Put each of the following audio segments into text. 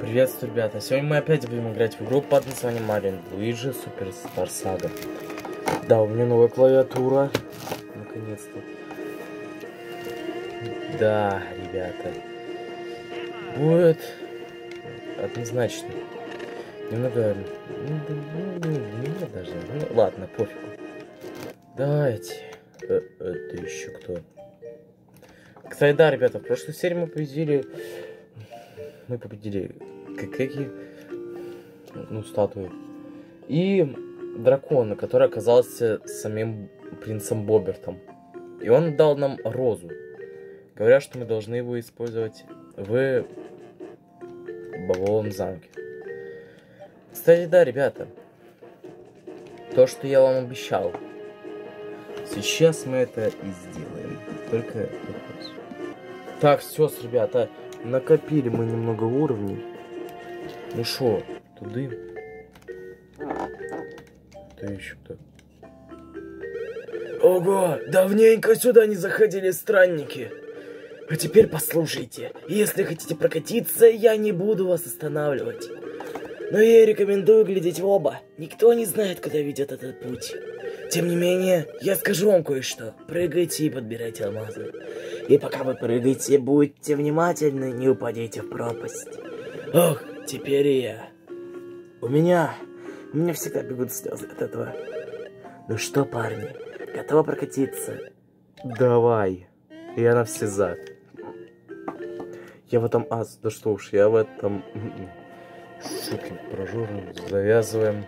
Приветствую, ребята. Сегодня мы опять будем играть в игру под названием Марин Луиджи Суперстар Сага. Да, у меня новая клавиатура. Наконец-то. Да, ребята. Будет однозначно. Немного... Ну, ну, не даже. Ну, ладно, пофигу. Давайте. Э, это еще кто? Кстати, да, ребята, в прошлой серии мы победили... Мы победили какие... Ну, статую. И дракона, который оказался самим принцем Бобертом. И он дал нам розу. Говорят, что мы должны его использовать в Бавовом замке. Кстати, да, ребята. То, что я вам обещал. Сейчас мы это и сделаем. Только. Так, все, ребята, накопили мы немного уровней. Ну шо, туды? Ты еще кто? Ого, давненько сюда не заходили странники. А теперь послушайте, если хотите прокатиться, я не буду вас останавливать. Но я рекомендую глядеть в оба. Никто не знает, куда ведет этот путь. Тем не менее, я скажу вам кое-что. Прыгайте и подбирайте алмазы. И пока вы прыгаете, будьте внимательны, не упадите в пропасть. Ох, теперь я. У меня... У меня всегда бегут слезы от этого. Ну что, парни, готовы прокатиться? Давай. Я на все за. Я в этом ас, да что уж, я в этом... Шутки про журнал завязываем.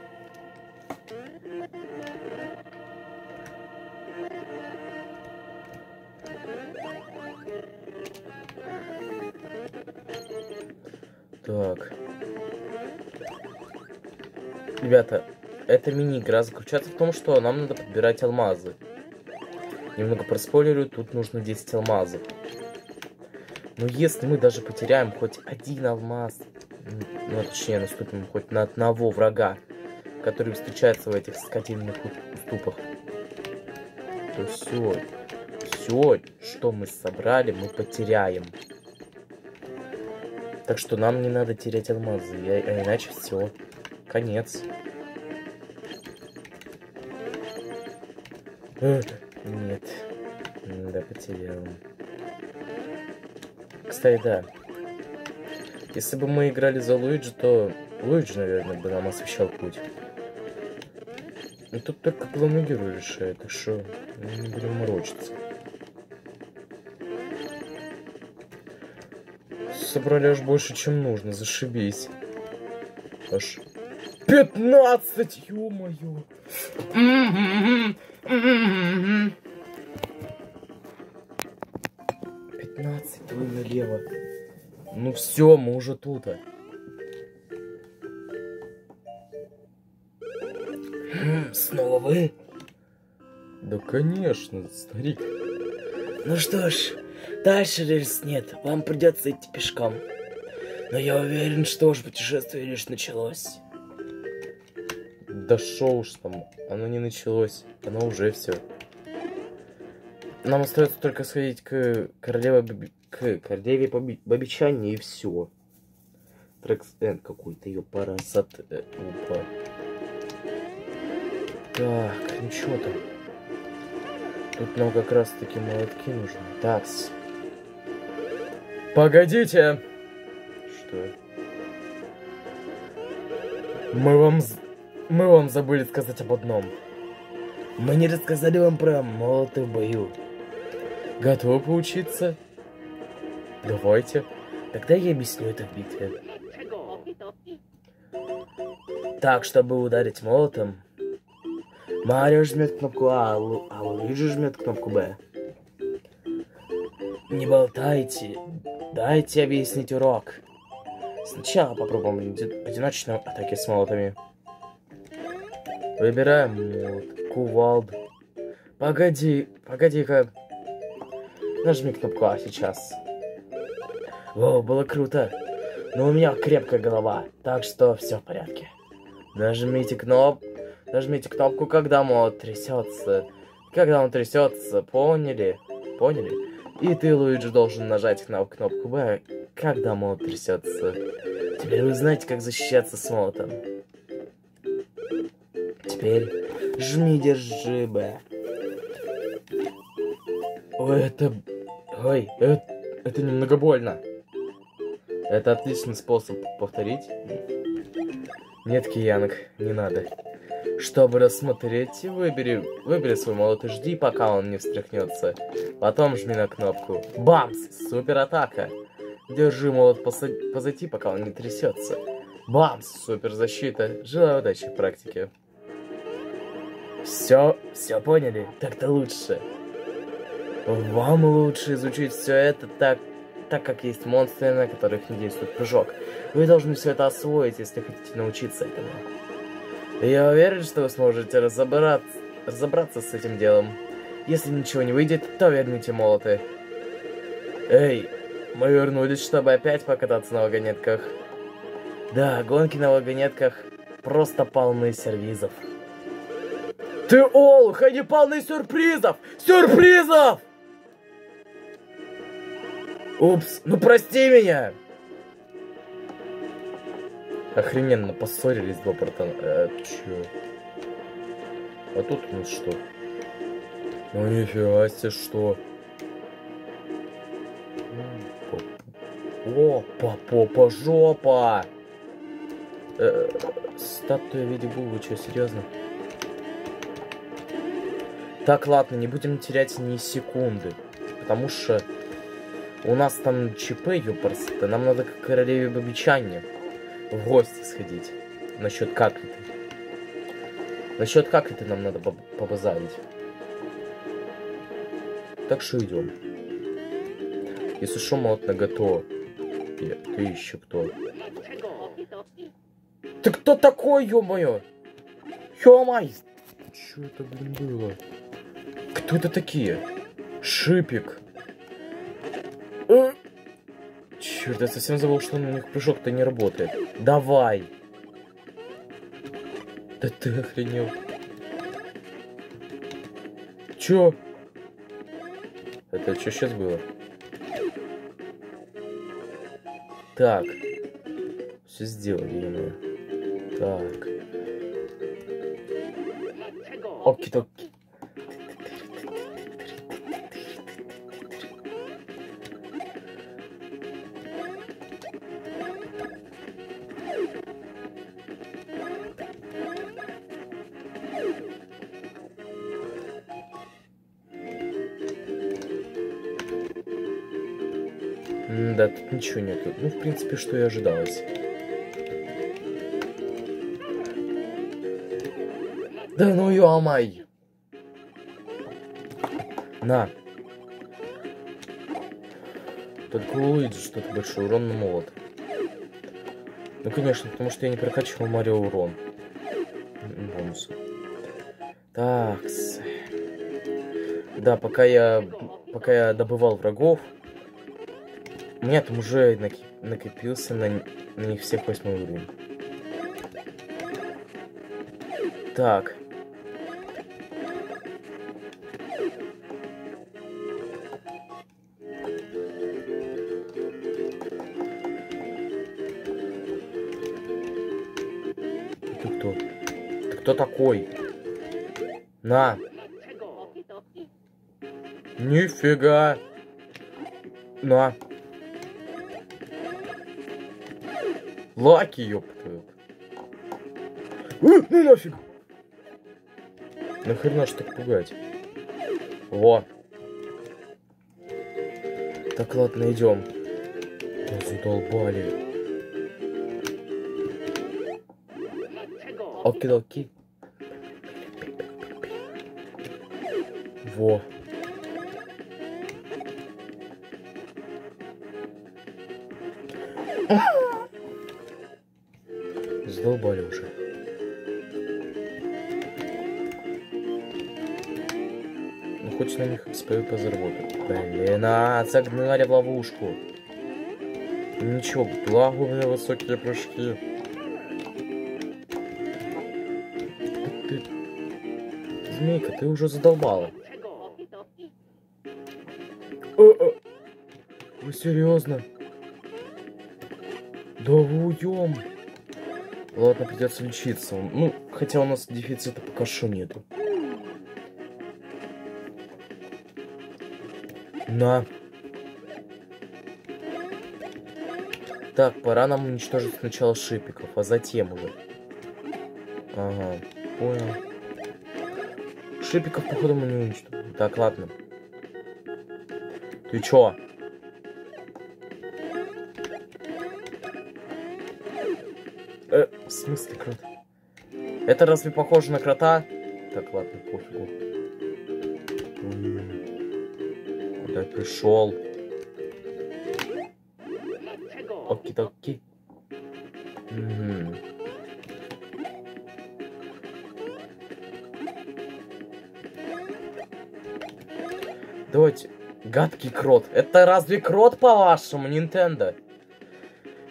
Так. Ребята, эта мини-игра заключается в том, что нам надо подбирать алмазы. Немного проспойлерю, тут нужно 10 алмазов. Но если мы даже потеряем хоть один алмаз, ну, точнее, наступим хоть на одного врага, который встречается в этих скотинных уступах, то все, все, что мы собрали, мы потеряем. Так что нам не надо терять алмазы, а иначе все, конец. Нет, да, потерял. Кстати, да. Если бы мы играли за Луиджи, то Луиджи, наверное, бы нам освещал путь. И тут только главный герой решает, так что не будем морочиться. Собрали аж больше, чем нужно, зашибись. Аж 15, ё-моё. 15, твой налево. Ну все, мы уже тут. -а. Снова вы? Да конечно, старик. Ну что ж, дальше рельс нет, вам придется идти пешком. Но я уверен, что уж путешествие лишь началось. Да шо уж там, оно не началось, оно уже все. Нам остается только сходить к королеве к королеве Баби... Бабичане и все. Трекс какой-то ее парасат. Э, опа. Так, ну что там? Тут нам как раз таки молотки нужны. Такс. Погодите! Что? Мы вам... Мы вам забыли сказать об одном. Мы не рассказали вам про молоты в бою. Готовы поучиться? Давайте. Тогда я объясню это в битве. Так, чтобы ударить молотом, Марио жмет кнопку А, а Луиджи жмет кнопку Б. Не болтайте, дайте объяснить урок. Сначала попробуем одиночные атаки с молотами. Выбираем молот, кувалду. Погоди, погоди-ка. Нажми кнопку А сейчас. Во, было круто. Но у меня крепкая голова, так что все в порядке. Нажмите кнопку. Нажмите кнопку, когда молот трясется. Когда он трясется, поняли? Поняли? И ты, Луиджи, должен нажать на кнопку Б, когда молот трясется. Теперь вы знаете, как защищаться с молотом. Теперь жми, держи, Б. Ой, это... Ой, это, это немного больно. Это отличный способ повторить. Нет, Киянок, не надо. Чтобы рассмотреть, выбери, выбери свой молот и жди, пока он не встряхнется. Потом жми на кнопку. Бамс! Супер атака! Держи молот позади, пока он не трясется. Бамс! Супер защита! Желаю удачи в практике. Все, все поняли? Так-то лучше. Вам лучше изучить все это так, так как есть монстры, на которых не действует прыжок. Вы должны все это освоить, если хотите научиться этому. Я уверен, что вы сможете разобраться, разобраться с этим делом. Если ничего не выйдет, то верните молоты. Эй, мы вернулись, чтобы опять покататься на вагонетках. Да, гонки на вагонетках просто полны сервизов. Ты олух, они полны сюрпризов! Сюрпризов! Упс, ну прости меня! Охрененно поссорились два братана. Э, чё? А тут у нас что? Ну нифига себе, что? О, попа, жопа! Э, статуя в виде губы, что, серьезно? Так, ладно, не будем терять ни секунды. Потому что у нас там ЧП, ёпарсы, нам надо к королеве Бабичане в гости сходить. Насчет каклиты. Насчет каклиты нам надо побазарить. Так что идем. Если что, молот на готово. Ты еще кто? Ты кто такой, ё-моё? Ё-май! Что это, блин, было? Кто это такие? Шипик. Э? Черт, я совсем забыл, что на них прыжок-то не работает. Давай! Да ты охренел. Чё? Это что сейчас было? Так. Все сделали, ё Так. Оки-токи. Ничего нету. Ну, в принципе, что и ожидалось. Да ну ё-май! На. Только у Луиджи что-то большой урон на молот. Ну, конечно, потому что я не прокачивал Марио урон. Бонус. Так. Да, пока я... Пока я добывал врагов, у там уже накопился на, на них всех восьмой уровень. Так. Ты кто? Ты кто такой? На. Нифига. На. Лаки, ёпта. ну нафиг! Нахрена ж так пугать? Во. Так, ладно, идем. Да задолбали. Оки-доки. Во. XP позаработать. Блин, а, загнали в ловушку. Ничего, благо у меня высокие прыжки. Ты. Змейка, ты уже задолбала. О -о. Вы серьезно? Да уем. Ладно, придется лечиться. Ну, хотя у нас дефицита пока что нету. На. Так, пора нам уничтожить сначала шипиков, а затем уже. Ага, понял. Шипиков, походу, мы не уничтожим. Так, ладно. Ты чё? Э, в смысле крот? Это разве похоже на крота? Так, ладно, пофигу. Куда пришел? Оки-доки. Угу. Давайте. Гадкий крот. Это разве крот, по-вашему, Нинтендо?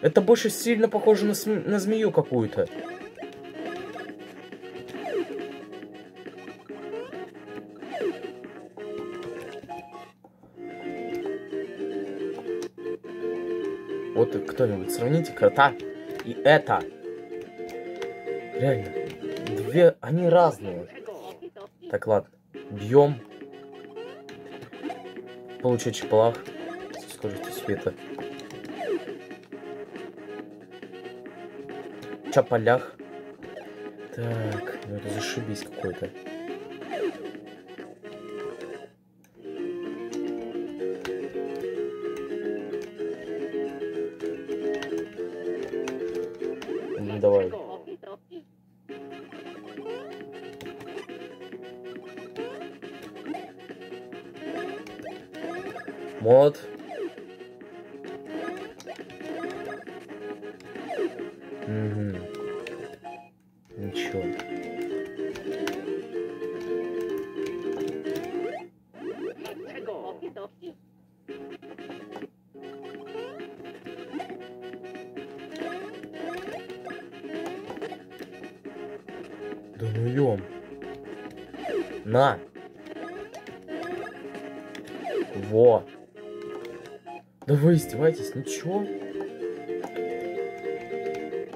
Это больше сильно похоже на, см... на змею какую-то. Вот кто-нибудь сравните крота и это. Реально. Две, они разные. Так, ладно. Бьем. Получить чеплах со скоростью света. Чапалях. Так, ну это зашибись какой-то. Да ну ем. На. Во. Да вы издеваетесь, ничего?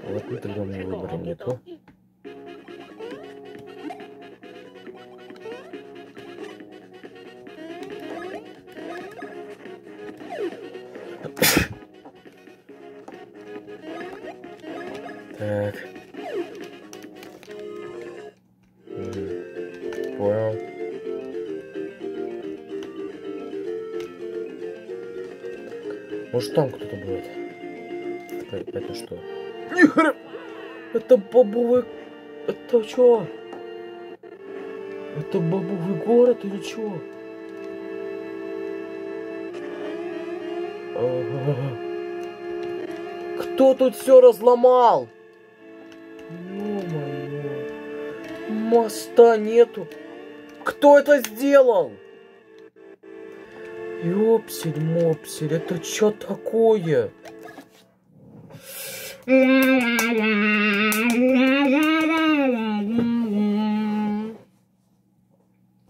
Вот ну тогда у меня выбора нету. Там кто-то будет? Это, это что? Нихера! Это бобовый... Это что? Это бобовый город или что? Кто тут все разломал? Моста нету. Кто это сделал? Ёпсель-мопсель, это что такое?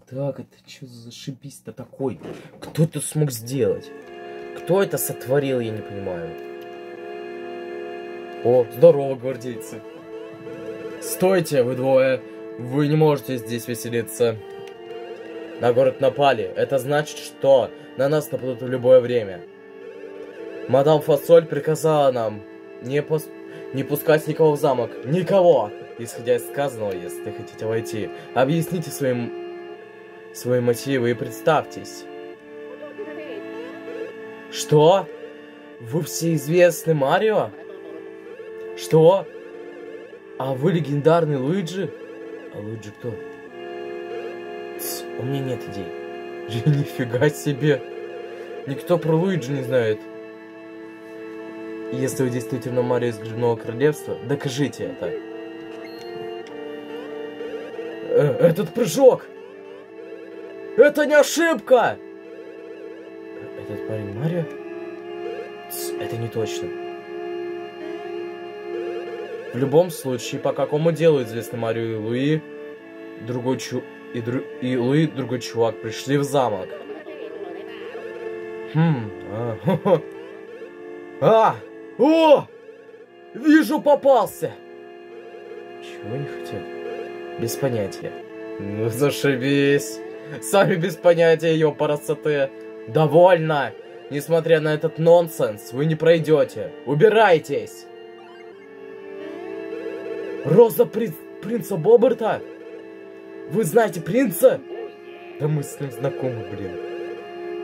Так, это что за зашибись-то такой? Кто это смог сделать? Кто это сотворил, я не понимаю. О, здорово, гвардейцы. Стойте, вы двое. Вы не можете здесь веселиться. На город напали. Это значит, что на нас нападут в любое время. Мадам Фасоль приказала нам не, пус... не пускать никого в замок. Никого! Исходя из сказанного, если хотите войти, объясните своим... свои мотивы и представьтесь. Что? Вы все известны Марио? Что? А вы легендарный Луиджи? А Луиджи кто? У меня нет идей. Нифига себе. Никто про Луиджи не знает. Если вы действительно Марио из Грибного Королевства, докажите это. Э, этот прыжок! Это не ошибка! Этот парень Марио? Это не точно. В любом случае, по какому делу известны Марио и Луи, другой чу... и, дру... и Луи, другой чувак, пришли в замок. Хм, а, а, о! Вижу, попался! Чего они хотят? Без понятия. Ну, зашибись. Сами без понятия, ёпарасоте. Довольно! Несмотря на этот нонсенс, вы не пройдете. Убирайтесь! Роза при... принца Боберта? Вы знаете принца? Да мы с ним знакомы, блин.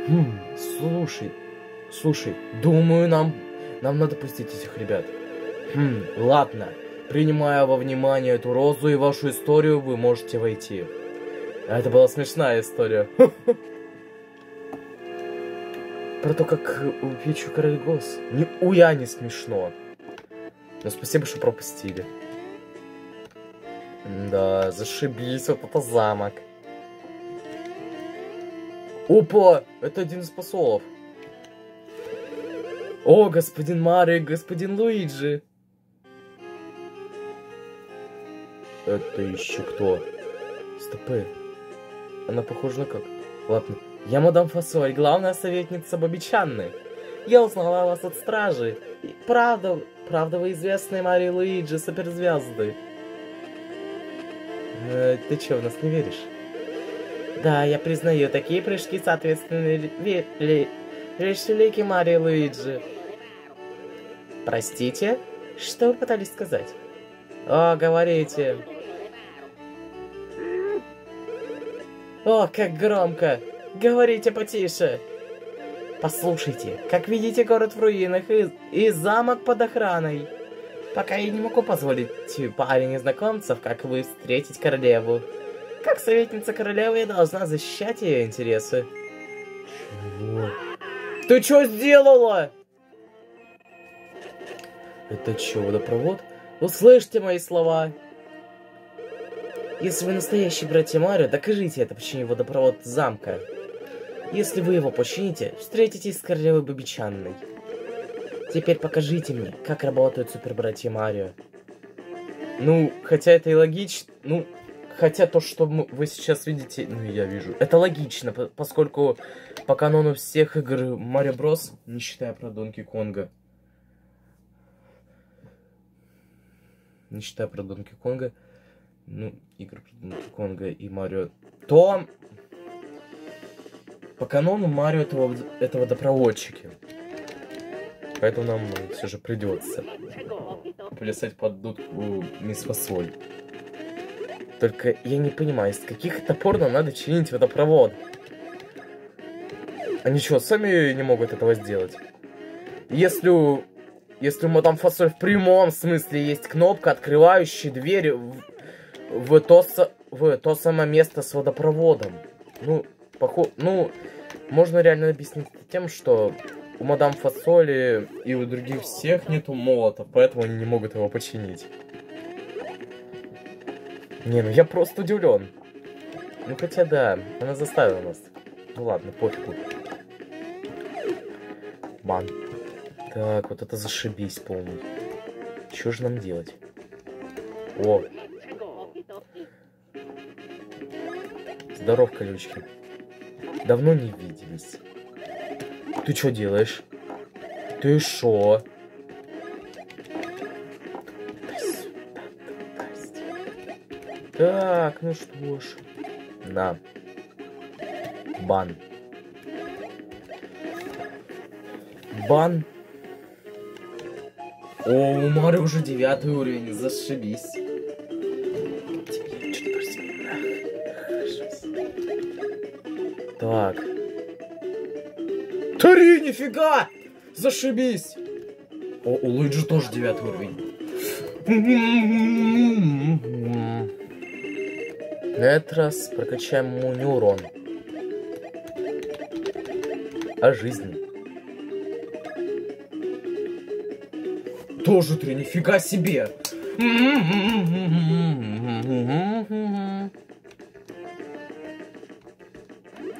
Хм, слушай, слушай, думаю, нам, нам надо пустить этих ребят. Хм, ладно. Принимая во внимание эту розу и вашу историю, вы можете войти. Это была смешная история. Про то, как убить Чукарельгос. Не уя не смешно. Но спасибо, что пропустили. Да, зашибись, вот это замок. Опа, это один из посолов. О, господин Марио и господин Луиджи. Это еще кто? Стопы. Она похожа на как? Ладно. Я мадам Фасоль, главная советница Бабичанны. Я узнала вас от стражи. И правда, правда вы известные Мари Луиджи, суперзвезды. Э, ты что, в нас не веришь? Да, я признаю, такие прыжки соответственно ли, ли, Луиджи. Простите? Что вы пытались сказать? О, говорите. О, как громко! Говорите потише! Послушайте, как видите, город в руинах и, и замок под охраной. Пока я не могу позволить паре незнакомцев, как вы, встретить королеву. Как советница королевы, я должна защищать ее интересы. Чего? Ты что сделала? Это что, водопровод? Услышьте мои слова. Если вы настоящий братья Марио, докажите это, починив водопровод замка. Если вы его почините, встретитесь с королевой Бабичанной. Теперь покажите мне, как работают супербратья Марио. Ну, хотя это и логично, ну, хотя то, что вы сейчас видите, ну, я вижу, это логично, поскольку по канону всех игр Марио Брос, не считая про Донки Конга, не считая про Донки Конга, ну, игр Конга и Марио, то по канону Марио этого, этого водопроводчики. Поэтому нам все же придется плясать под дудку мисс Фасоль. Только я не понимаю, из каких топор нам надо чинить водопровод? Они что, сами не могут этого сделать? Если у, если у мадам Фасоль в прямом смысле есть кнопка, открывающая дверь в то, в то самое место с водопроводом. Ну, похо... ну, можно реально объяснить тем, что у мадам Фасоли и у других всех нету молота, поэтому они не могут его починить. Не, ну я просто удивлен. Ну хотя да, она заставила нас. Ну ладно, пофигу. Ман. Так, вот это зашибись полный. Что же нам делать? О, Здоров, колючки. Давно не виделись. Ты что делаешь? Ты шо? Так, ну что ж. На. Бан. Бан. О, у Мари уже девятый уровень, зашибись. Так. Три, нифига! Зашибись! О, у Луиджи тоже девятый уровень. На этот раз прокачаем ему не урон, а жизнь. Тоже три, нифига себе!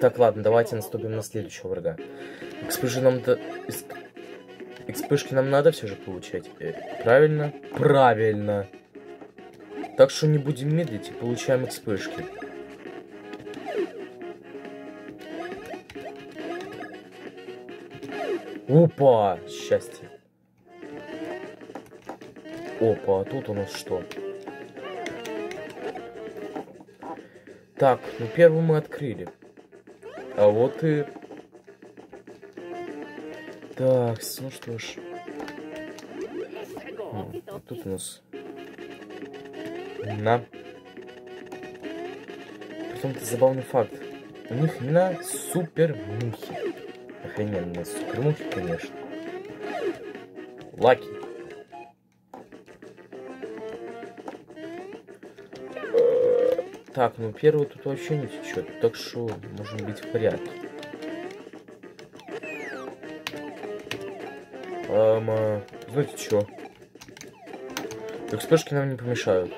Так, ладно, давайте наступим на следующего врага. Экспышки нам, до... Экспышки нам надо все же получать. Э, правильно? Правильно. Так что не будем медлить и получаем экспышки. Опа! Счастье. Опа, а тут у нас что? Так, ну первую мы открыли. А вот и... Так, ну что ж. М, Тут у нас... На. Притом это забавный факт. У них имена супер мухи. Охрененные супер мухи, конечно. Лаки. Так, ну первый тут вообще не течет, так что можем быть в порядке. Эм, знаете что? Экспешки нам не помешают.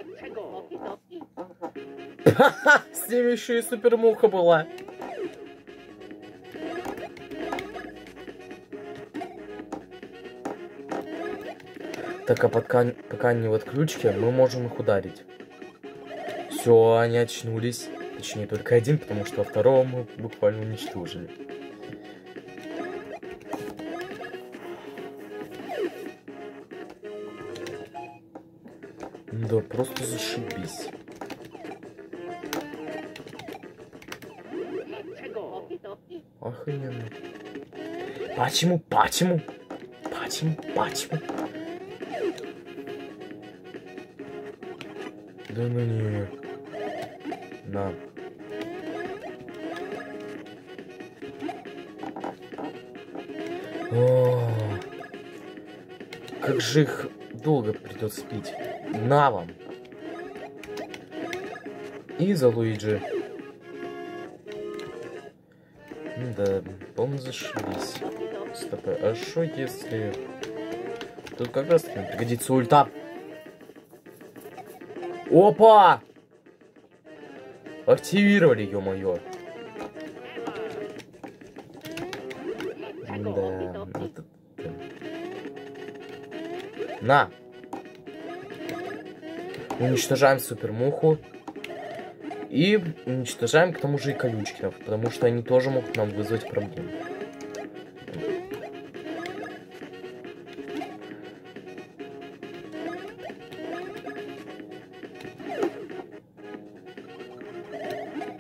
С ними еще и супермуха была. Так, а пока, пока они в отключке, мы можем их ударить. Все, они очнулись. Точнее, только один, потому что второго мы буквально уничтожили. Да, просто зашибись. Охрененно. Почему? Почему? Почему? Почему? Да ну не. На. О, как же их долго придется пить. На вам. И за Луиджи. Да, полно зашибись. А что если... Тут как раз таки пригодится ульта. Опа! Активировали, ё-моё. Да. На! Уничтожаем супермуху. И уничтожаем к тому же и колючкинов, потому что они тоже могут нам вызвать проблемы.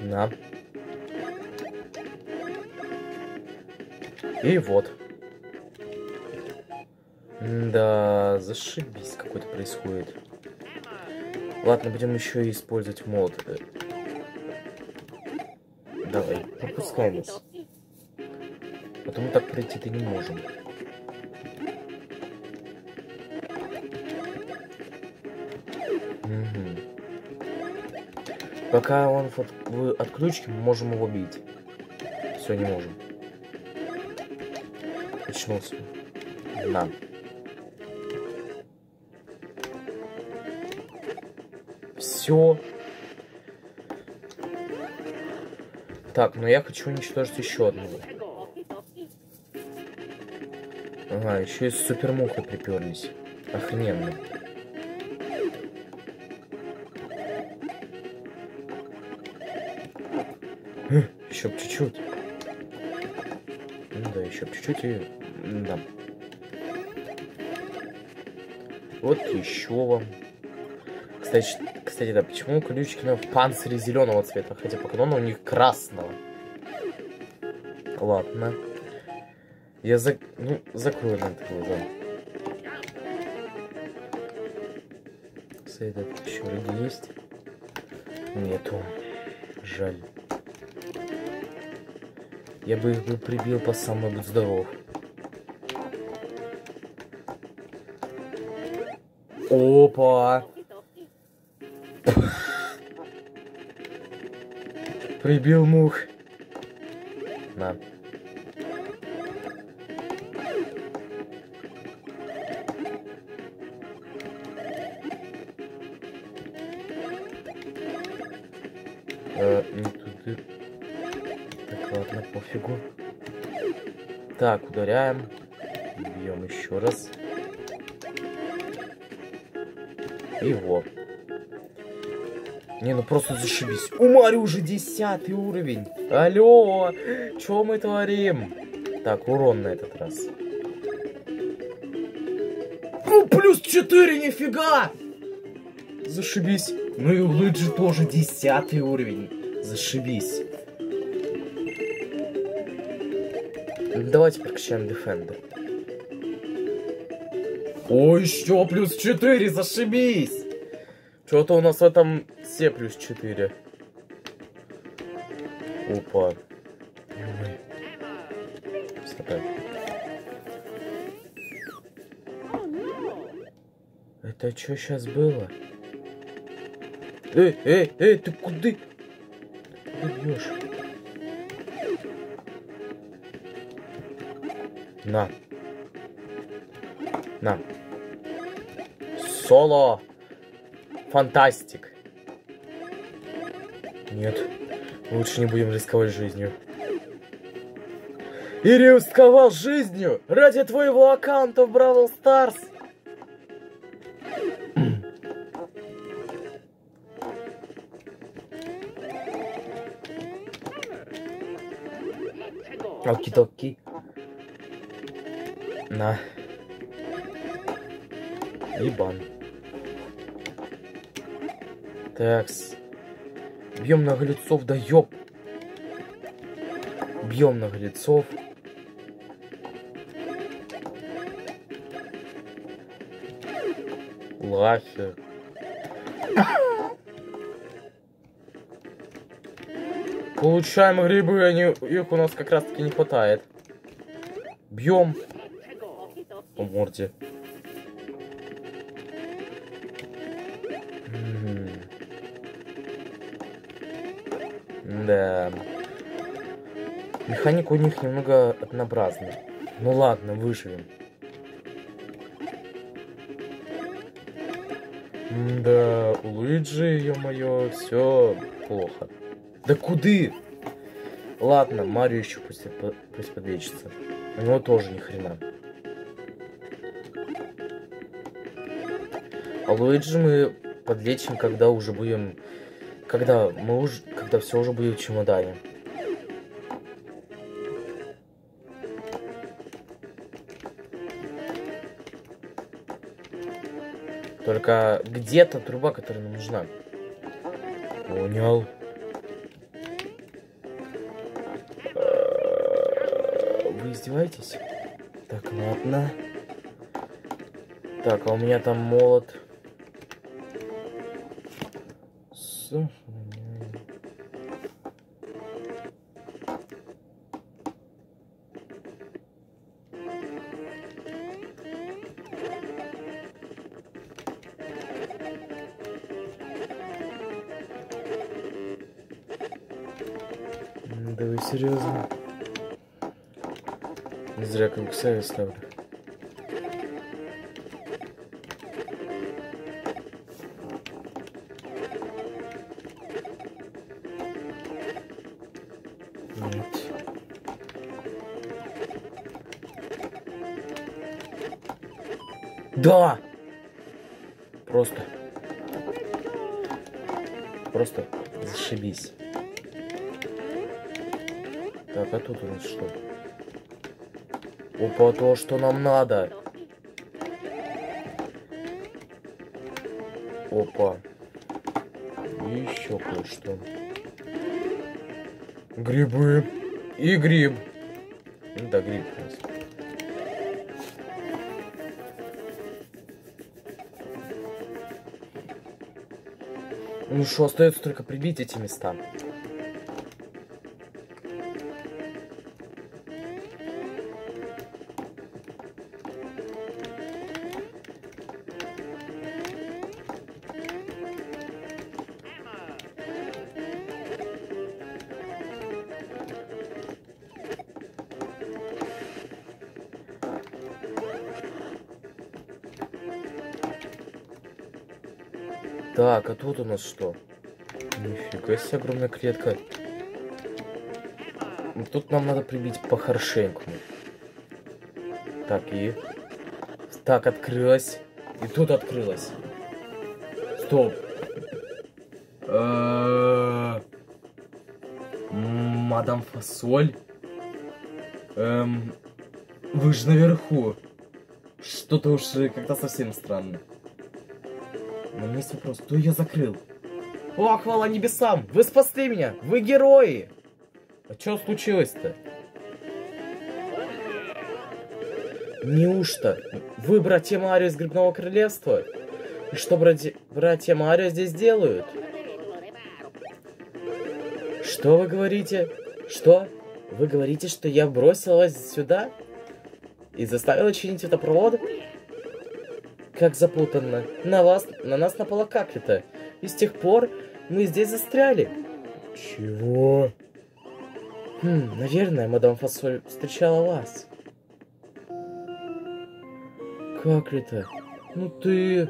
На. И вот. Да, зашибись какой-то происходит. Ладно, будем еще использовать мод. Давай, пропускай нас. Потом так пройти-то не можем. Мгм. Пока он в, от- в отключке, мы можем его бить. Все, не можем. Очнулся. На. Все. Так, ну я хочу уничтожить еще одного. Ага, еще и с супермухой приперлись. Охрененно. Еще чуть-чуть. Ну да, еще чуть-чуть и... Да. Вот еще вам. Кстати, кстати, да, почему у Колючкина в панцире зеленого цвета, хотя по канону у них красного. Ладно. Я за... Ну, закрою на это глаза. Кстати, так, еще люди есть? Нету. Жаль. Я бы их бы прибил по самой будь здоров. Опа! Прибил мух. На. Э, не туды. Так, ладно, пофигу. Так, ударяем. Бьем еще раз. И вот. Не, ну просто зашибись. У Мари уже десятый уровень. Алло, что мы творим? Так, урон на этот раз. Ну, плюс четыре, нифига! Зашибись. Ну и у Луиджи тоже десятый уровень. Зашибись. Давайте прокачаем Defender. О, еще плюс 4, зашибись! Что-то у нас в этом все плюс 4. Опа. Стопэ. Это что сейчас было? Эй, эй, эй, ты куда? Ты бьешь? На. На. Соло. Фантастик. Нет. Лучше не будем рисковать жизнью. И рисковал жизнью ради твоего аккаунта в Бравл Старс. Оки-доки. На. Ебан. Такс. Бьем наглецов, да ёб. Бьем наглецов. Лахер. Получаем грибы, они, их у нас как раз таки не хватает. Бьем по морде. Механика у них немного однообразная. Ну ладно, выживем. Да, у Луиджи, ё-моё, все плохо. Да куды? Ладно, Марио еще пусть, пусть подлечится. У него тоже ни хрена. А Луиджи мы подлечим, когда уже будем... Когда мы уже... Когда все уже будет в чемодане. Только где-то труба, которая нам нужна. Понял. Э, Вы издеваетесь? Так, ладно. Так, а у меня там молот. Сохраняем. Кругсаве ставлю. Да! Просто. Просто зашибись. Так, а тут у нас что? Опа, то, что нам надо. Опа. Еще кое-что. Грибы. И гриб. Да, гриб у нас. Ну что, остается только прибить эти места. Так, а тут у нас что? Нифига себе огромная клетка. Тут нам надо прибить по-хорошенькому. Так, и... Так, открылась. И тут открылась. Стоп. Э, Мадам Фасоль. Эм, вы же наверху. Что-то уж э, как-то совсем странно. У меня есть вопрос, кто ее закрыл? О, хвала небесам! Вы спасли меня! Вы герои! А что случилось-то? Неужто вы братья Марио из Грибного Королевства? И что братья, братья Марио здесь делают? Что вы говорите? Что? Вы говорите, что я бросилась сюда? И заставила чинить водопровод? Как запутанно. На вас, на нас напала как это? И с тех пор мы здесь застряли. Чего? Хм, наверное, мадам Фасоль встречала вас. Как это? Ну ты...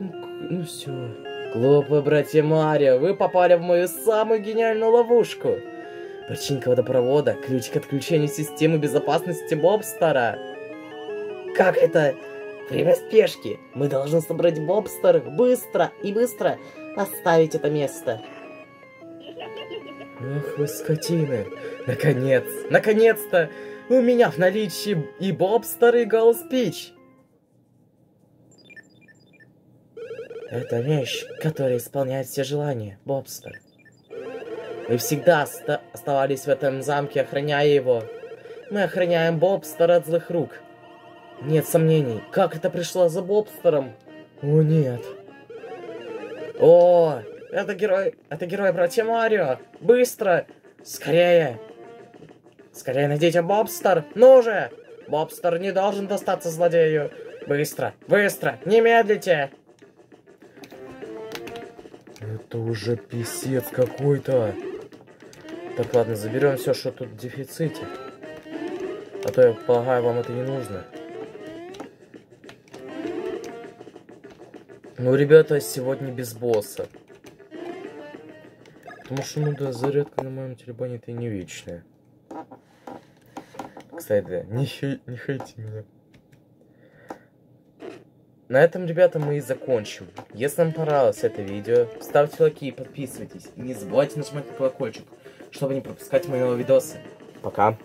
Ну, ну все. Глупые братья Марио, вы попали в мою самую гениальную ловушку. Починка водопровода, ключ к отключению системы безопасности Бобстера. Как это? Время спешки. Мы должны собрать Бобстер быстро и быстро оставить это место. Ах вы скотины. Наконец, наконец-то у меня в наличии и Бобстер, и Голос Пич. Это вещь, которая исполняет все желания, Бобстер. Вы всегда оста оставались в этом замке, охраняя его. Мы охраняем Бобстера от злых рук. Нет сомнений, как это пришло за Бобстером? О, нет. О, это герой, это герой братья Марио. Быстро, скорее. Скорее найдите Бобстер, ну же! Бобстер не должен достаться злодею. Быстро, быстро, не медлите! Это уже писец какой-то. Так, ладно, заберем все, что тут в дефиците. А то, я полагаю, вам это не нужно. Ну, ребята, сегодня без босса. Потому что, ну да, зарядка на моем телефоне это не вечная. Кстати, не, хей, не хейте меня. На этом, ребята, мы и закончим. Если вам понравилось это видео, ставьте лайки и подписывайтесь. И не забывайте нажимать на колокольчик чтобы не пропускать мои новые видосы. Пока.